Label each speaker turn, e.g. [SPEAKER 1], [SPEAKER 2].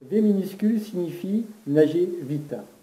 [SPEAKER 1] V minuscule signifie nager vite.